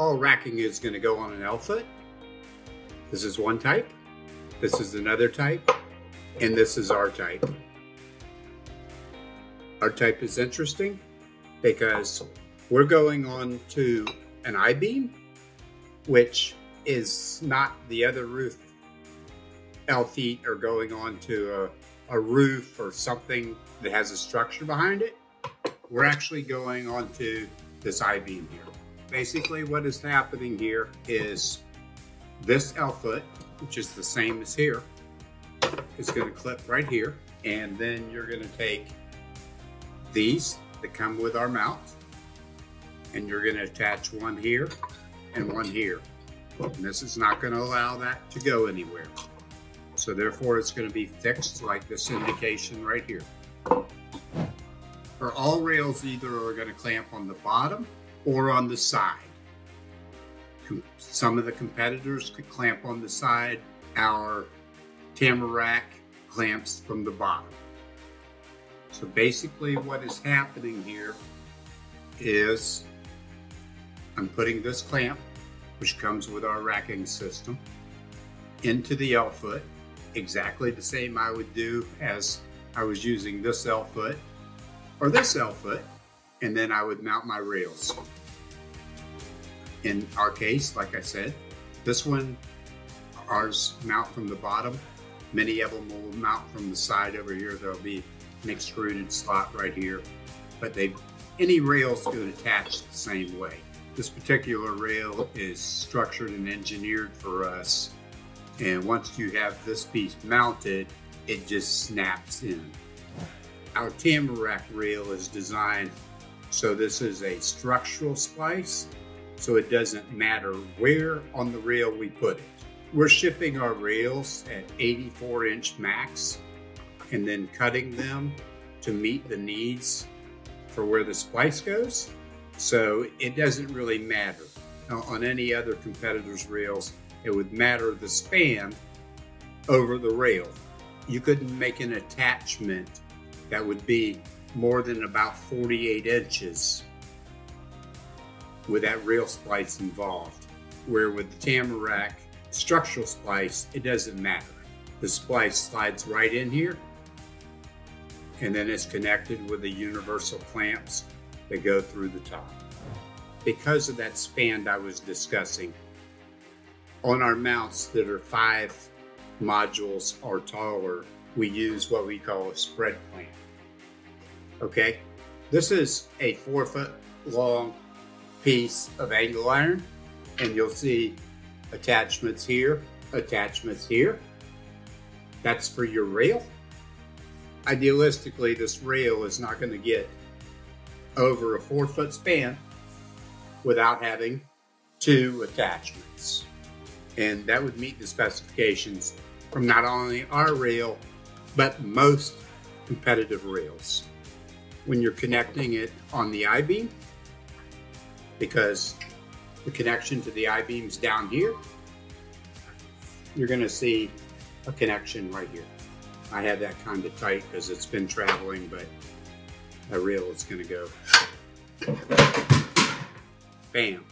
all racking is going to go on an L-foot. This is one type. This is another type. And this is our type. Our type is interesting because we're going on to an I-beam, which is not the other roof L feet are going on to a, a roof or something that has a structure behind it. We're actually going on to this I-beam here. Basically what is happening here is this foot, which is the same as here, is going to clip right here. And then you're going to take these that come with our mount and you're going to attach one here and one here. And this is not going to allow that to go anywhere. So therefore it's going to be fixed like this indication right here. For all rails either are going to clamp on the bottom or on the side. Some of the competitors could clamp on the side. Our Tamarack clamps from the bottom. So basically what is happening here is I'm putting this clamp, which comes with our racking system, into the L-foot, exactly the same I would do as I was using this L-foot or this L-foot, and then I would mount my rails. In our case, like I said, this one, ours mount from the bottom. Many of them will mount from the side over here. There'll be an extruded slot right here, but they any rails could attach the same way. This particular rail is structured and engineered for us. And once you have this piece mounted, it just snaps in. Our Tamarack rail is designed so this is a structural splice, so it doesn't matter where on the rail we put it. We're shipping our rails at 84 inch max and then cutting them to meet the needs for where the splice goes. So it doesn't really matter. Now, on any other competitor's rails, it would matter the span over the rail. You couldn't make an attachment that would be more than about 48 inches with that rail splice involved. Where with the Tamarack structural splice, it doesn't matter. The splice slides right in here and then it's connected with the universal clamps that go through the top. Because of that span I was discussing, on our mounts that are five modules or taller, we use what we call a spread clamp. Okay, this is a four foot long piece of angle iron, and you'll see attachments here, attachments here. That's for your rail idealistically, this rail is not going to get over a four foot span without having two attachments. And that would meet the specifications from not only our rail, but most competitive rails. When you're connecting it on the I-beam, because the connection to the I-beam's down here, you're gonna see a connection right here. I have that kind of tight because it's been traveling, but a reel going to go. Bam.